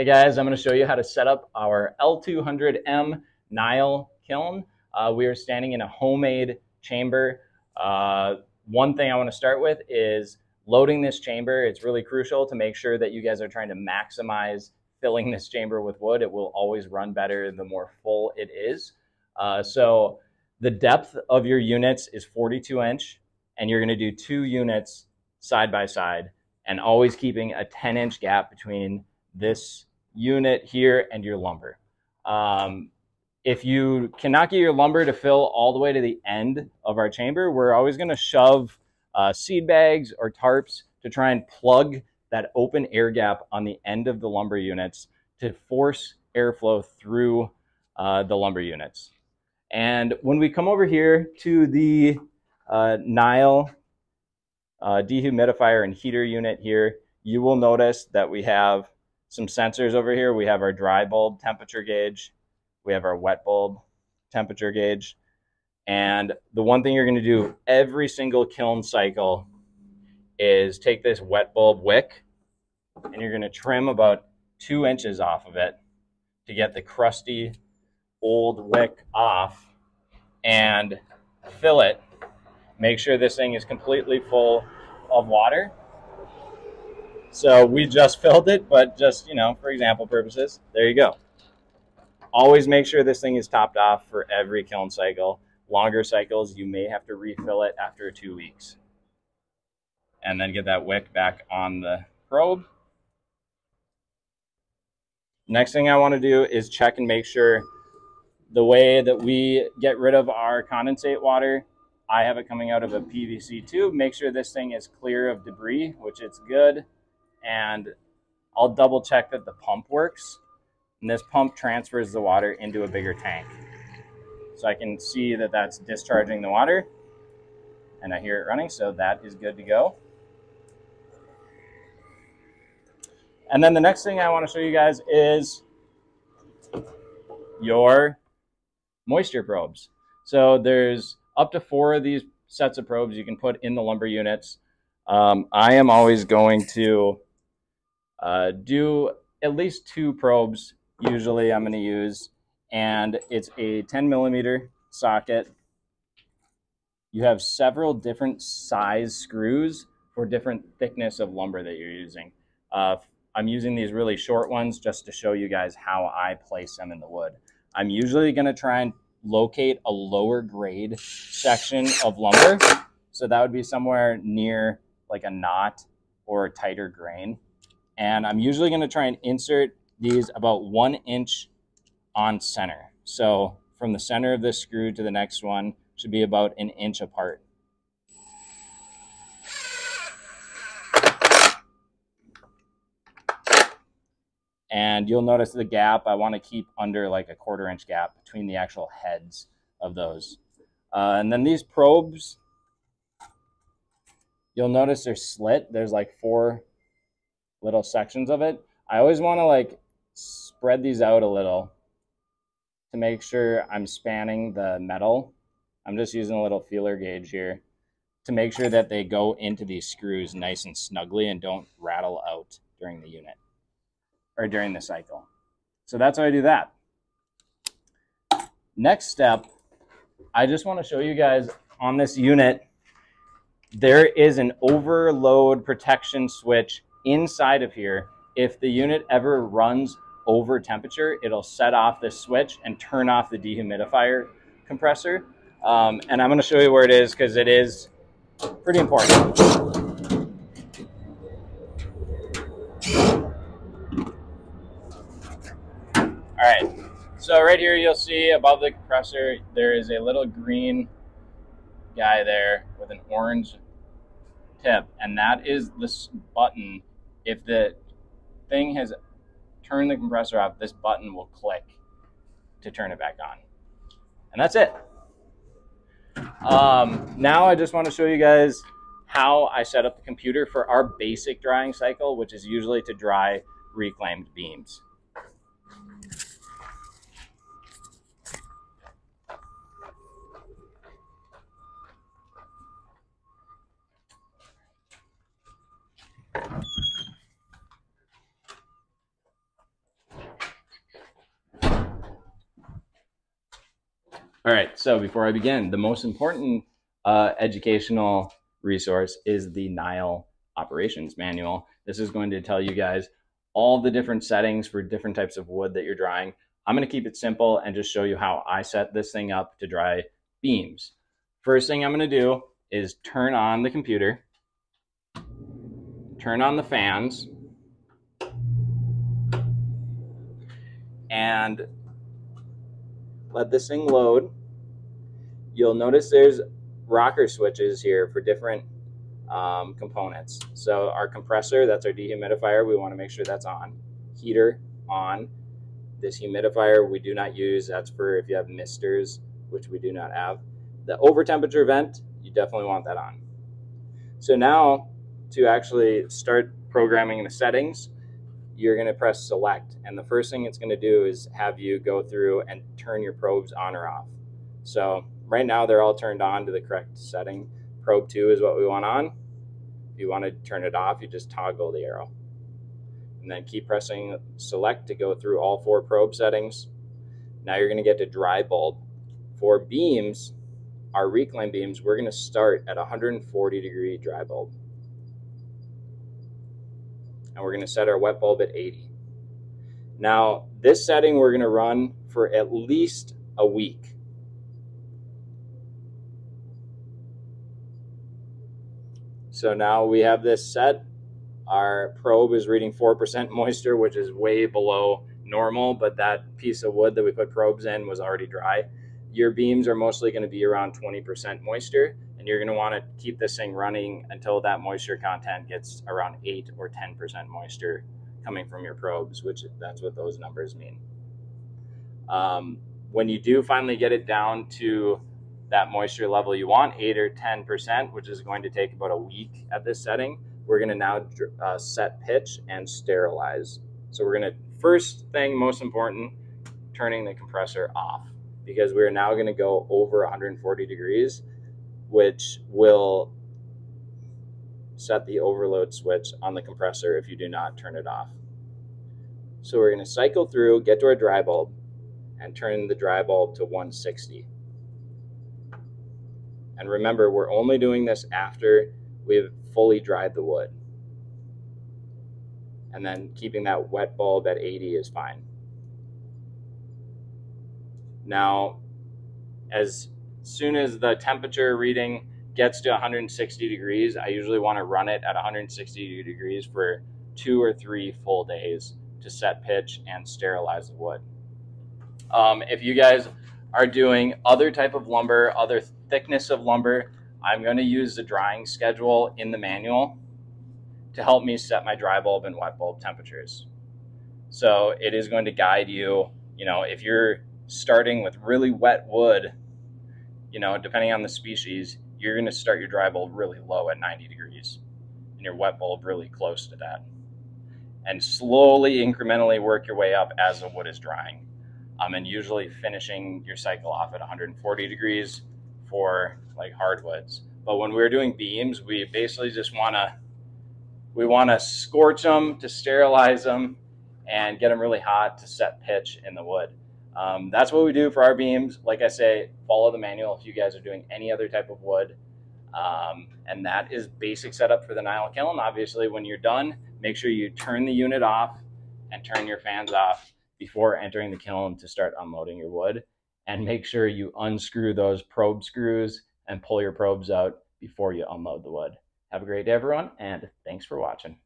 Hey guys, I'm going to show you how to set up our L200M Nyle kiln. Uh, we are standing in a homemade chamber. Uh, one thing I want to start with is loading this chamber. It's really crucial to make sure that you guys are trying to maximize filling this chamber with wood. It will always run better the more full it is. Uh, so the depth of your units is 42 inch and you're going to do two units side by side and always keeping a 10 inch gap between this unit here and your lumber. Um, if you cannot get your lumber to fill all the way to the end of our chamber, we're always going to shove uh, seed bags or tarps to try and plug that open air gap on the end of the lumber units to force airflow through uh, the lumber units. And when we come over here to the uh, Nyle uh, dehumidifier and heater unit here, you will notice that we have some sensors over here. We have our dry bulb temperature gauge. We have our wet bulb temperature gauge. And the one thing you're going to do every single kiln cycle is take this wet bulb wick and you're going to trim about two inches off of it to get the crusty old wick off and fill it. Make sure this thing is completely full of water so we just filled it, but just, you know, for example purposes, there you go. Always make sure this thing is topped off for every kiln cycle. Longer cycles, you may have to refill it after two weeks. And then get that wick back on the probe. Next thing I want to do is check and make sure the way that we get rid of our condensate water, I have it coming out of a PVC tube. Make sure this thing is clear of debris, which it's good and I'll double check that the pump works. And this pump transfers the water into a bigger tank. So I can see that that's discharging the water and I hear it running, so that is good to go. And then the next thing I want to show you guys is your moisture probes. So there's up to four of these sets of probes you can put in the lumber units. Um, I am always going to uh, do at least two probes, usually I'm going to use, and it's a 10 millimeter socket. You have several different size screws for different thickness of lumber that you're using. Uh, I'm using these really short ones just to show you guys how I place them in the wood. I'm usually going to try and locate a lower grade section of lumber. So that would be somewhere near like a knot or a tighter grain. And I'm usually going to try and insert these about one inch on center. So from the center of this screw to the next one should be about an inch apart. And you'll notice the gap, I want to keep under like a quarter inch gap between the actual heads of those. Uh, and then these probes, you'll notice they're slit. There's like four little sections of it. I always want to like spread these out a little to make sure I'm spanning the metal. I'm just using a little feeler gauge here to make sure that they go into these screws nice and snugly and don't rattle out during the unit or during the cycle. So that's how I do that. Next step, I just want to show you guys on this unit, there is an overload protection switch inside of here, if the unit ever runs over temperature, it'll set off this switch and turn off the dehumidifier compressor. Um, and I'm going to show you where it is because it is pretty important. All right, so right here you'll see above the compressor, there is a little green guy there with an orange tip, and that is this button if the thing has turned the compressor off, this button will click to turn it back on. And that's it. Um, now I just want to show you guys how I set up the computer for our basic drying cycle, which is usually to dry reclaimed beams. All right, so before I begin, the most important uh, educational resource is the Nyle operations manual. This is going to tell you guys all the different settings for different types of wood that you're drying. I'm going to keep it simple and just show you how I set this thing up to dry beams. First thing I'm going to do is turn on the computer, turn on the fans, and let this thing load. You'll notice there's rocker switches here for different um, components. So our compressor, that's our dehumidifier, we want to make sure that's on. Heater, on. This humidifier we do not use, that's for if you have misters, which we do not have. The over temperature vent, you definitely want that on. So now to actually start programming the settings, you're going to press select. And the first thing it's going to do is have you go through and turn your probes on or off. So right now they're all turned on to the correct setting. Probe 2 is what we want on. If you want to turn it off, you just toggle the arrow. And then keep pressing select to go through all four probe settings. Now you're going to get to dry bulb. For beams, our reclaim beams, we're going to start at 140 degree dry bulb and we're going to set our wet bulb at 80. Now, this setting we're going to run for at least a week. So now we have this set. Our probe is reading 4% moisture, which is way below normal, but that piece of wood that we put probes in was already dry. Your beams are mostly going to be around 20% moisture and you're going to want to keep this thing running until that moisture content gets around 8 or 10% moisture coming from your probes, which that's what those numbers mean. Um, when you do finally get it down to that moisture level you want, 8 or 10%, which is going to take about a week at this setting, we're going to now uh, set pitch and sterilize. So we're going to, first thing, most important, turning the compressor off because we're now going to go over 140 degrees which will set the overload switch on the compressor if you do not turn it off. So we're going to cycle through, get to our dry bulb, and turn the dry bulb to 160. And remember, we're only doing this after we've fully dried the wood. And then keeping that wet bulb at 80 is fine. Now, as soon as the temperature reading gets to 160 degrees, I usually want to run it at 160 degrees for two or three full days to set pitch and sterilize the wood. Um, if you guys are doing other type of lumber, other thickness of lumber, I'm going to use the drying schedule in the manual to help me set my dry bulb and wet bulb temperatures. So it is going to guide you, you know, if you're starting with really wet wood you know, depending on the species, you're going to start your dry bulb really low at 90 degrees and your wet bulb really close to that. And slowly, incrementally work your way up as the wood is drying. Um, and usually finishing your cycle off at 140 degrees for like hardwoods. But when we're doing beams, we basically just want to we want to scorch them to sterilize them and get them really hot to set pitch in the wood. Um, that's what we do for our beams. Like I say, follow the manual if you guys are doing any other type of wood. Um, and that is basic setup for the Nyle kiln. Obviously, when you're done, make sure you turn the unit off and turn your fans off before entering the kiln to start unloading your wood. And make sure you unscrew those probe screws and pull your probes out before you unload the wood. Have a great day, everyone, and thanks for watching.